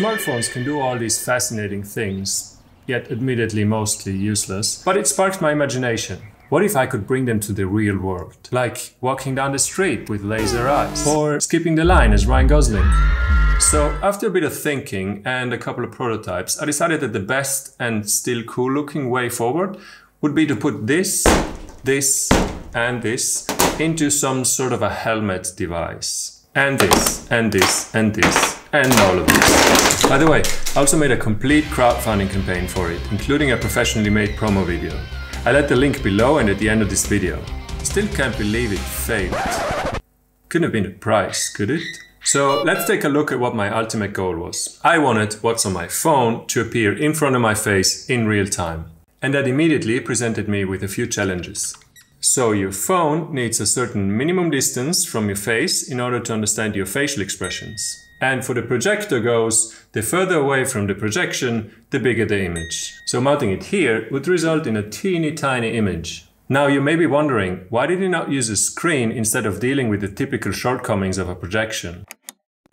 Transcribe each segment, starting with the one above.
smartphones can do all these fascinating things, yet admittedly mostly useless, but it sparked my imagination. What if I could bring them to the real world? Like walking down the street with laser eyes, or skipping the line as Ryan Gosling. So, after a bit of thinking and a couple of prototypes, I decided that the best and still cool looking way forward would be to put this, this, and this into some sort of a helmet device. And this, and this, and this, and all of this. By the way, I also made a complete crowdfunding campaign for it, including a professionally made promo video. I'll add the link below and at the end of this video. Still can't believe it failed. Couldn't have been the price, could it? So let's take a look at what my ultimate goal was. I wanted what's on my phone to appear in front of my face in real time. And that immediately presented me with a few challenges. So your phone needs a certain minimum distance from your face in order to understand your facial expressions. And for the projector goes, the further away from the projection, the bigger the image. So mounting it here would result in a teeny tiny image. Now you may be wondering, why did he not use a screen instead of dealing with the typical shortcomings of a projection?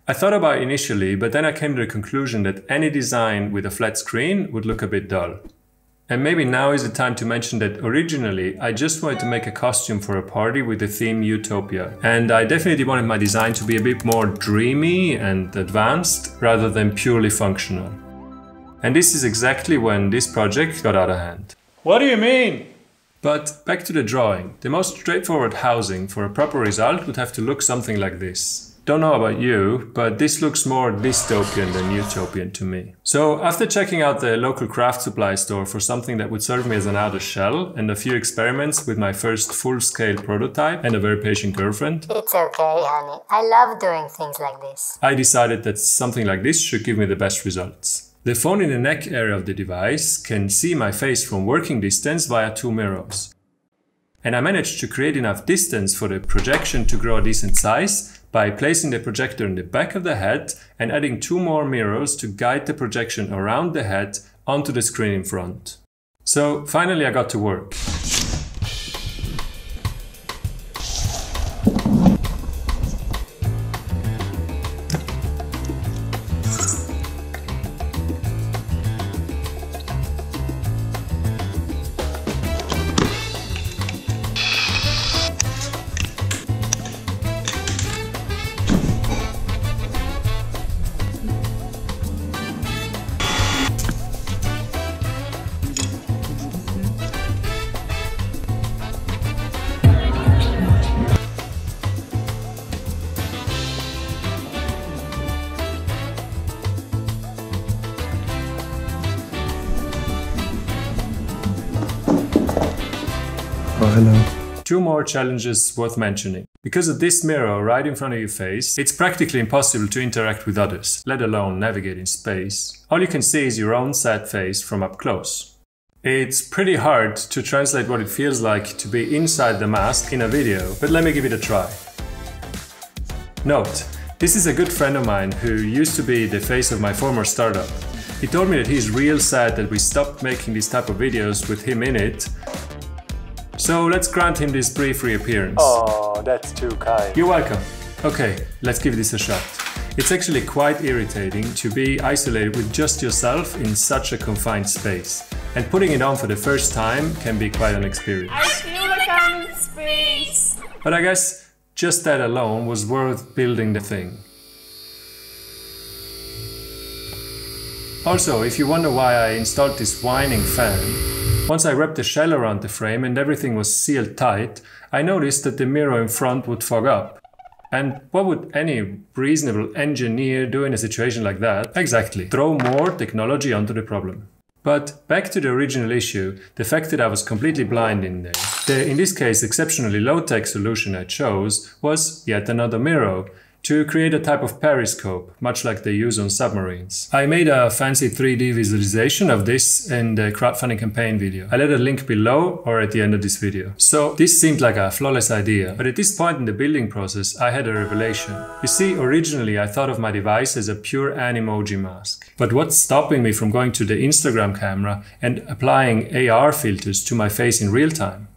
I thought about it initially, but then I came to the conclusion that any design with a flat screen would look a bit dull. And maybe now is the time to mention that originally I just wanted to make a costume for a party with the theme Utopia. And I definitely wanted my design to be a bit more dreamy and advanced rather than purely functional. And this is exactly when this project got out of hand. What do you mean? But back to the drawing. The most straightforward housing for a proper result would have to look something like this. Don't know about you, but this looks more dystopian than utopian to me. So after checking out the local craft supply store for something that would serve me as an outer shell and a few experiments with my first full-scale prototype and a very patient girlfriend, It's okay, honey. I love doing things like this. I decided that something like this should give me the best results. The phone in the neck area of the device can see my face from working distance via two mirrors. And I managed to create enough distance for the projection to grow a decent size by placing the projector in the back of the head and adding two more mirrors to guide the projection around the head onto the screen in front. So finally I got to work. Oh, hello. Two more challenges worth mentioning. Because of this mirror right in front of your face, it's practically impossible to interact with others, let alone navigate in space. All you can see is your own sad face from up close. It's pretty hard to translate what it feels like to be inside the mask in a video, but let me give it a try. Note, this is a good friend of mine who used to be the face of my former startup. He told me that he's real sad that we stopped making these type of videos with him in it. So let's grant him this brief reappearance. Oh, that's too kind. You're welcome. Okay, let's give this a shot. It's actually quite irritating to be isolated with just yourself in such a confined space. And putting it on for the first time can be quite an experience. I feel like I'm in space. But I guess just that alone was worth building the thing. Also, if you wonder why I installed this whining fan, once I wrapped the shell around the frame and everything was sealed tight, I noticed that the mirror in front would fog up. And what would any reasonable engineer do in a situation like that? Exactly, throw more technology onto the problem. But back to the original issue, the fact that I was completely blind in there. The, in this case, exceptionally low-tech solution I chose was yet another mirror, to create a type of periscope, much like they use on submarines. I made a fancy 3D visualization of this in the crowdfunding campaign video. I'll add a link below or at the end of this video. So this seemed like a flawless idea, but at this point in the building process I had a revelation. You see, originally I thought of my device as a pure Animoji mask. But what's stopping me from going to the Instagram camera and applying AR filters to my face in real time?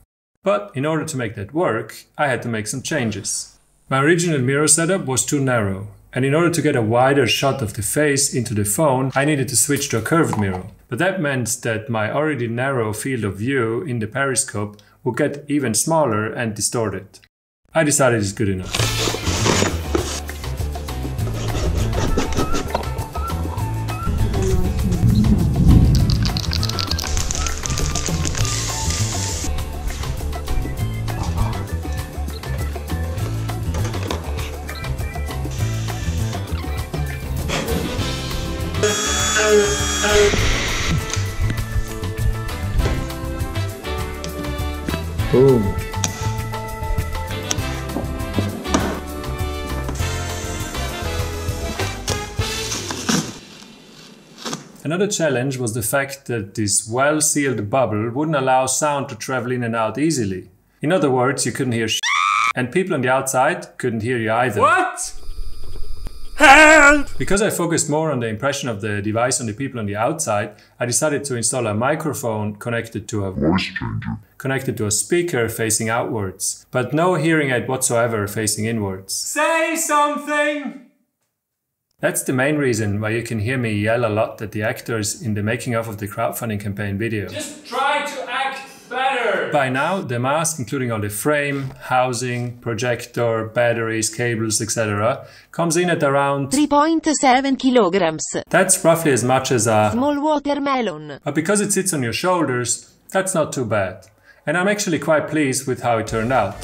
But in order to make that work, I had to make some changes. My original mirror setup was too narrow. And in order to get a wider shot of the face into the phone, I needed to switch to a curved mirror. But that meant that my already narrow field of view in the periscope would get even smaller and distorted. I decided it's good enough. Boom. Another challenge was the fact that this well sealed bubble wouldn't allow sound to travel in and out easily. In other words, you couldn't hear sh- and people on the outside couldn't hear you either. What? Because I focused more on the impression of the device on the people on the outside, I decided to install a microphone connected to a voice changer, connected to a speaker facing outwards, but no hearing aid whatsoever facing inwards. Say something! That's the main reason why you can hear me yell a lot at the actors in the making of of the crowdfunding campaign video. Just try to act better! By now, the mask, including all the frame, housing, projector, batteries, cables, etc., comes in at around 3.7 kilograms. that's roughly as much as a Small watermelon. But because it sits on your shoulders, that's not too bad. And I'm actually quite pleased with how it turned out.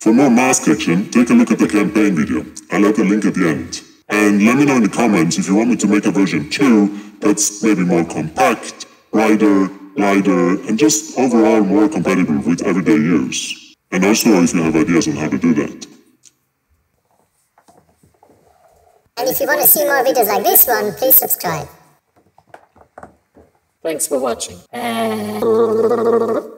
For more mask action, take a look at the campaign video. I'll add the link at the end. And let me know in the comments if you want me to make a version 2 that's maybe more compact, brighter, lighter, and just overall more compatible with everyday use. And also if you have ideas on how to do that. And if you want to see more videos like this one, please subscribe. Thanks for watching.